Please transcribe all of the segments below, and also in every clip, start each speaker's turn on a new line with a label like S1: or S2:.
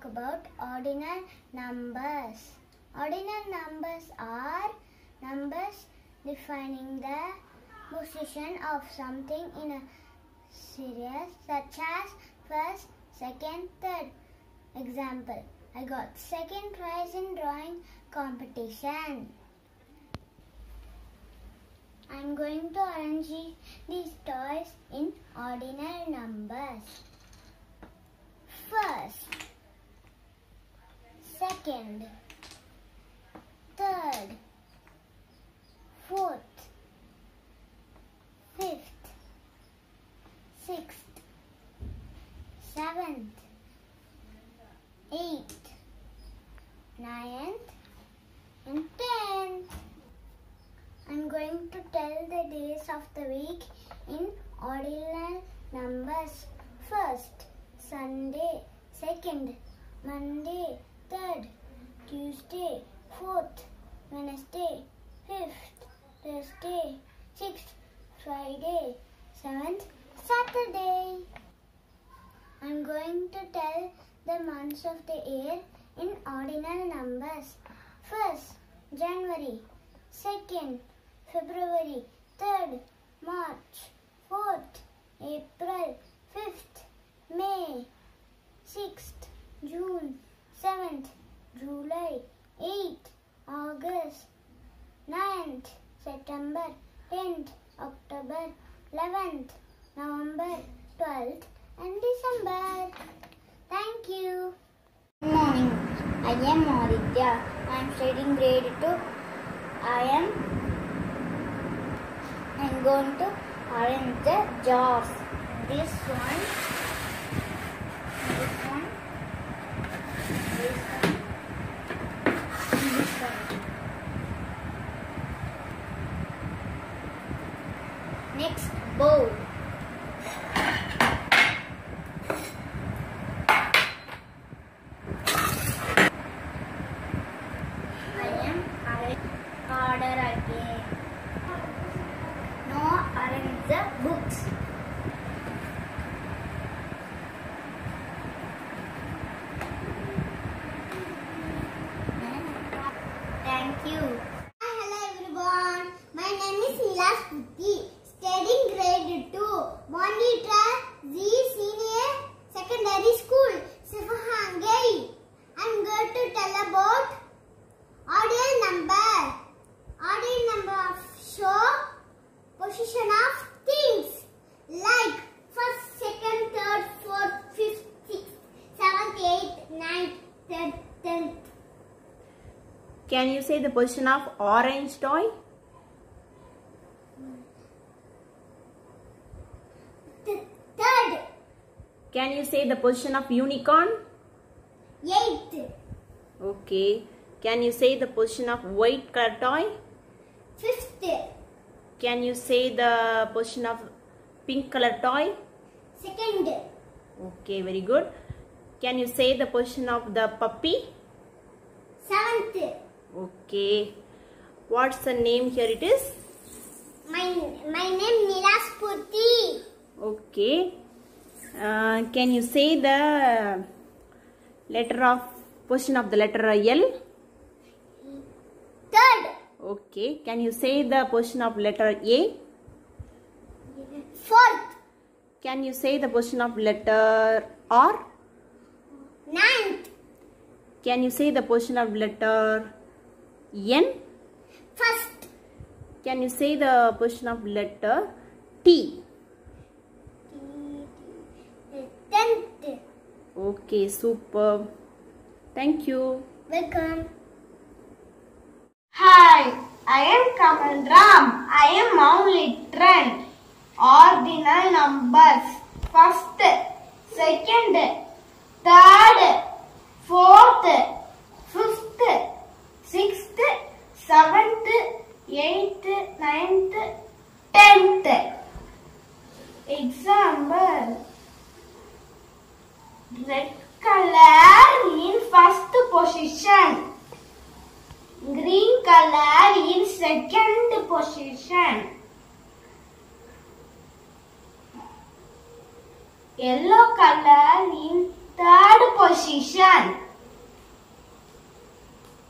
S1: talk about ordinal numbers. Ordinal numbers are numbers defining the position of something in a series such as first, second, third. Example, I got second prize in drawing competition. I'm going to arrange these toys in ordinal numbers. First, second, third, fourth, fifth, sixth, seventh, eighth, ninth, and tenth. I'm going to tell the days of the week in ordinal numbers. First, Sunday. Second, Monday. Third, Tuesday. Fourth, Wednesday. Fifth, Thursday. Sixth, Friday. Seventh, Saturday. I'm going to tell the months of the year in ordinal numbers. First, January. Second, February, 3rd, March, 4th, April, 5th, May, 6th, June, 7th, July, 8th, August, 9th, September, 10th, October, 11th, November, 12th, and December. Thank you. Good morning. I am Aditya. I am studying grade 2. I am I'm going to arrange the jars. This one, this one, this one, and this one. Next, bowl. I am arrange order again. No arrange the books. Thank you. Hello everyone. My name is Nila Sputi. Studying grade 2. Monitor Zee Senior Secondary School. Sivagangai. I'm going to tell about ordinal number. Ordinal number of show position of things like first, second, third, fourth, fifth, sixth, seventh, eighth, ninth, tenth, tenth.
S2: Can you say the position of orange toy?
S1: Th- Third,
S2: Can you say the position of unicorn?
S1: eighth,
S2: Okay. Can you say the position of white color toy?
S1: fifth,
S2: Can you say the position of pink color toy?
S1: second,
S2: Okay, very good. Can you say the position of the puppy?
S1: seventh.
S2: Okay. What's the name here it is?
S1: My my name Nila Sputi.
S2: Okay. Uh, can you say the letter of position of the letter L?
S1: Third,
S2: Okay. Can you say the position of letter A?
S1: fourth,
S2: Can you say the position of letter R?
S1: ninth,
S2: Can you say the position of letter N?
S1: first,
S2: Can you say the position of letter T?
S1: tenth.
S2: Okay, super. Thank you.
S1: Welcome.
S3: Hi, I am Kamal Ram. I am Mount Literan. Ordinal numbers. First, second, third, fourth, fifth, sixth, seventh, eighth, ninth, tenth. Example. Red color in first position. Green color in second position. Yellow color in third position.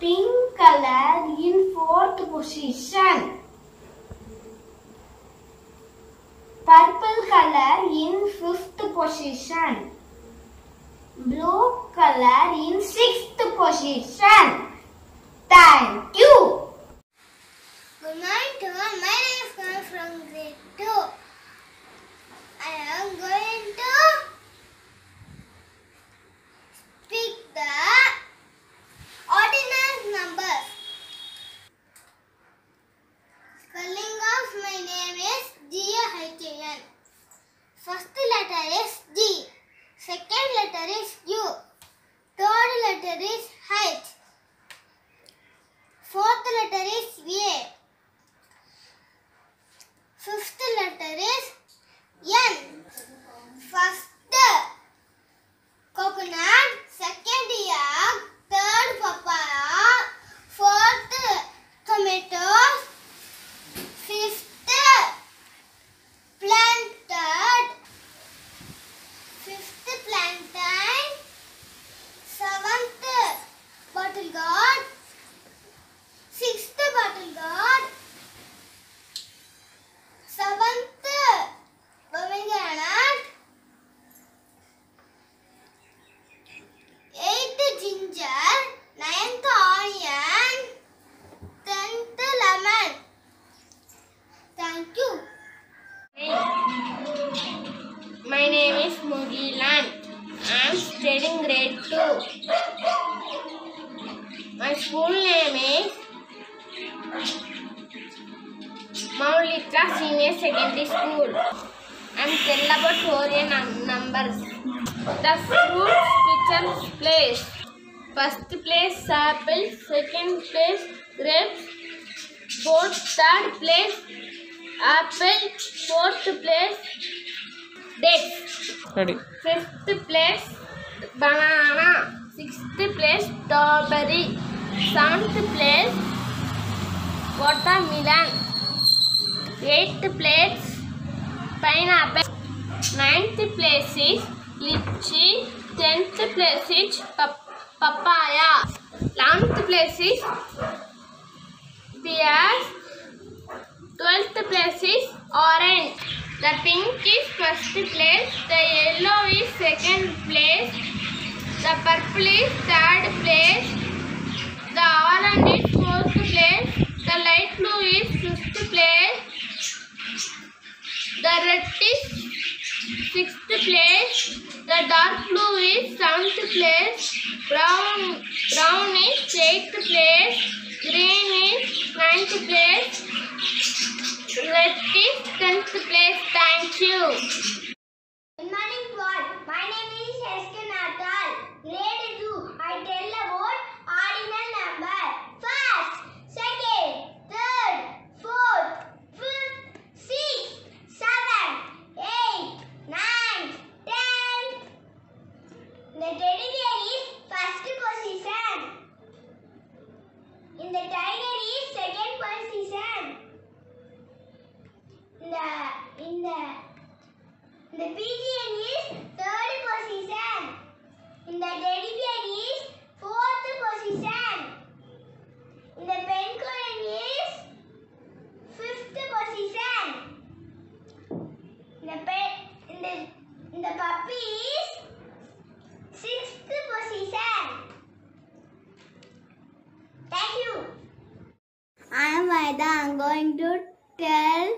S3: Pink color in fourth position. Purple color in fifth position. Blue color in sixth position. Thank you.
S1: Good morning to. My name is Karan from grade 2. I am going to speak the
S4: Mount Senior Secondary School. I tell about Korean num- numbers. The fruits which place. First place apple, second place grapes, fourth, third place apple, fourth place dates.
S2: Ready.
S4: Fifth place banana. Sixth place strawberry. Seventh place watermelon. Eighth place pineapple. Ninth place is. Tenth place is pap- papaya. Eleventh place is pears. Twelfth place is orange. The pink is first place. The yellow is second place. The purple is third place. The orange is fourth place. The light blue is fifth place. The red is sixth place. The dark blue is seventh place. Brown brown is eighth place. Green is ninth place. Red is tenth place. Thank you.
S1: Good morning, all. My name is S.K. Natal. Grade 2. I tell about ordinal number. First, second, third, fourth, fifth, sixth, seventh, eighth, ninth, tenth. The teddy bear is first position. In the tiger is second position. In the in the the pigeon is third position. In the teddy bear is fourth position. In the penguin is fifth position. In the pe- in the in the puppy is sixth position. Thank you. I am Vaida. I am going to tell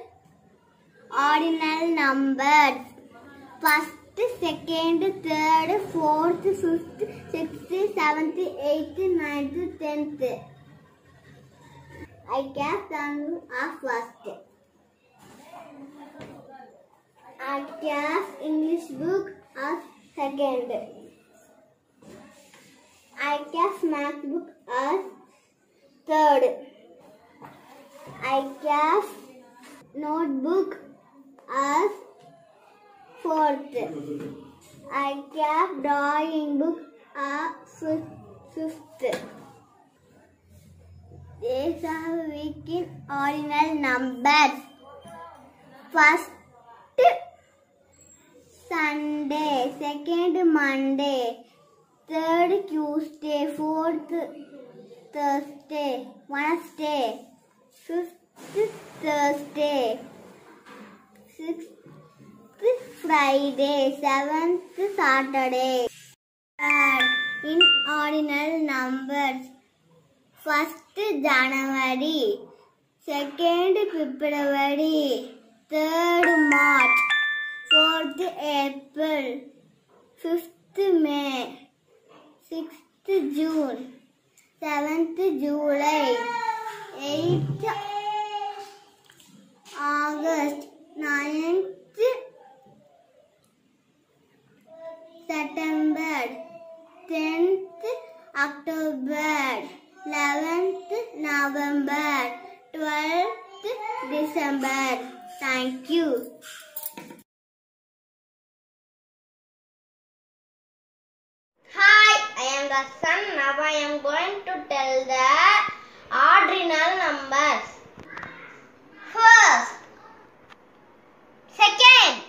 S1: ordinal numbers. First, second, third, fourth, fifth, sixth, seventh, eighth, ninth, tenth. I guess them are first. I guess English book as second. I guess math book as third. I guess notebook as fourth. I kept drawing book as fifth. These are weak in ordinal numbers. First
S5: Sunday, second Monday, third Tuesday, fourth Thursday, Wednesday, fifth Thursday, sixth Friday, seventh Saturday. In ordinal numbers. First January, second February, third March, fourth April, fifth May, sixth June, seventh July, eighth August, ninth September, tenth October. 11th November, 12th December. Thank you.
S1: Hi, I am the son. Now I am going to tell the ordinal numbers. First, second,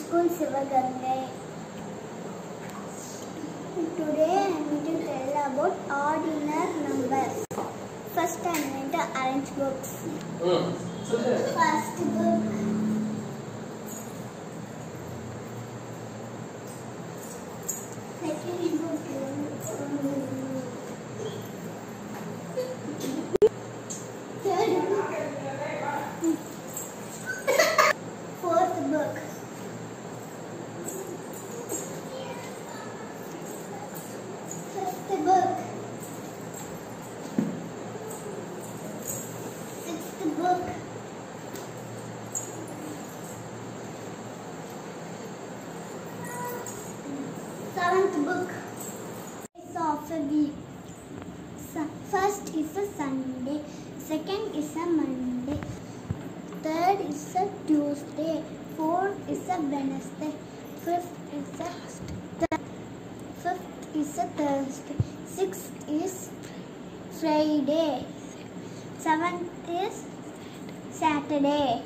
S5: school Sivaganga today I need to tell about ordinary numbers. First I need to arrange books. First book
S1: is Saturday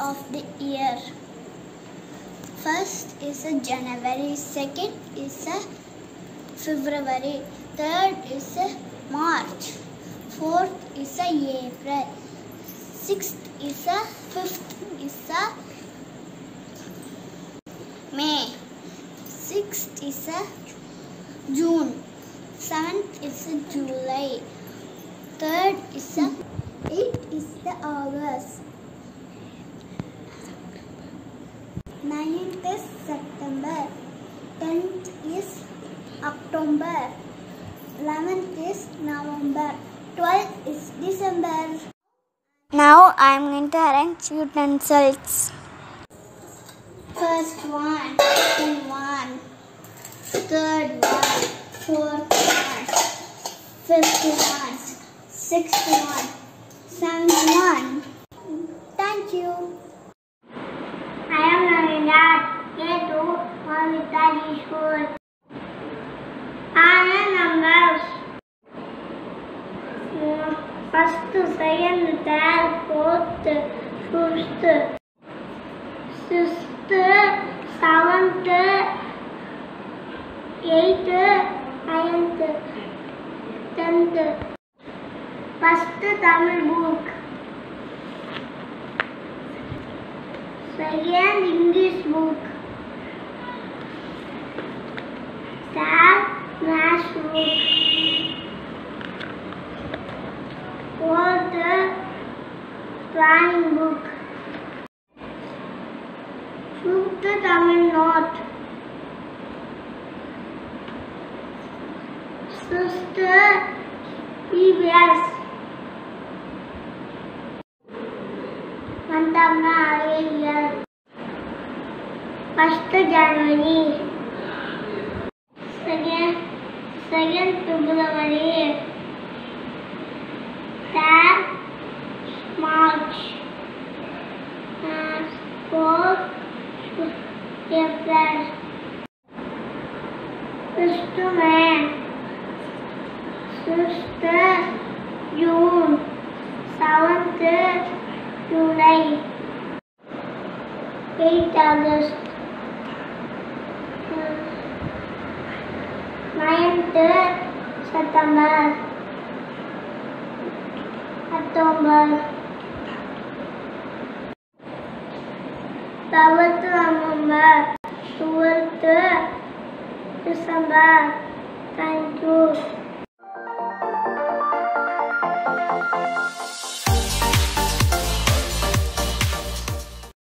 S1: of the year. First is a January. Second is a February. Third is a March. Fourth is a April. Sixth is a fifth is a May. Sixth is a June. Seventh is a July. Third is a eighth is the August. Ninth is September. Tenth is October. Eleventh is November. Twelfth is December. Now I am going to arrange utensils. First one, second one, third one, fourth one, fifth one, sixth one, seventh one. Thank you. I am Navinda, K2, Mavita School. I am numbers. First, second, third, fourth, fifth, sixth, seventh, eighth, ninth, tenth. First Tamil book. Second English book. Third math book. Fourth drawing book. Fifth Tamil note. Sixth EVS. Month of the year. First January. Second, second February. Third March. And fourth April. Fifth May. Today, June. Seventh July. Eighth August. Ninth September. October. Seventh November. Twelfth December. Thank you.